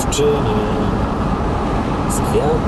dziewczyny e, z kwiatów.